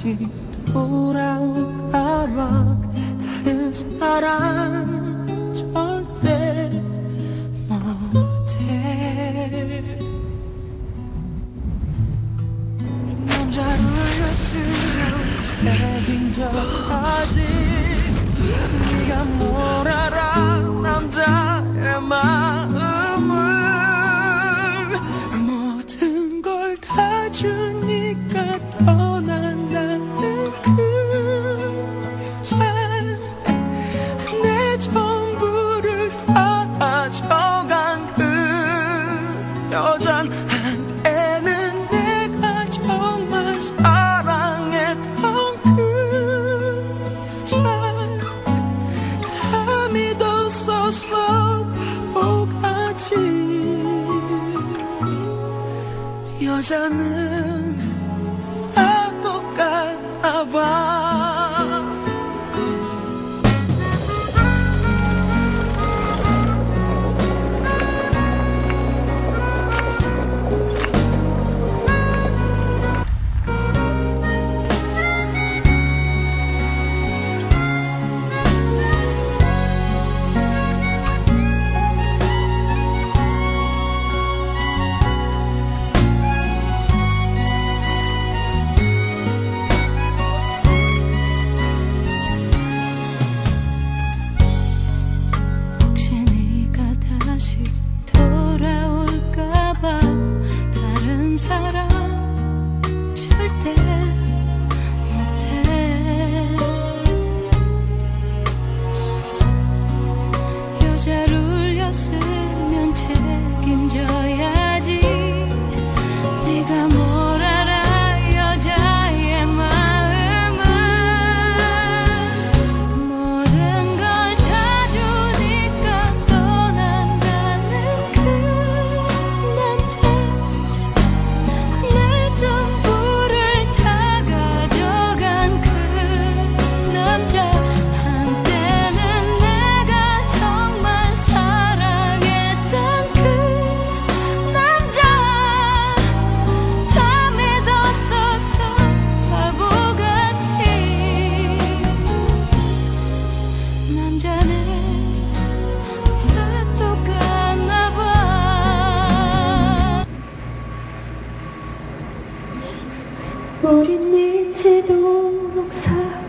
다시 돌아올까봐. 다른 사람 절대 못해. 남자를 했으면 책임져야지. 네가 뭐 여자는 다 똑같나 봐. 우린 미치도록 사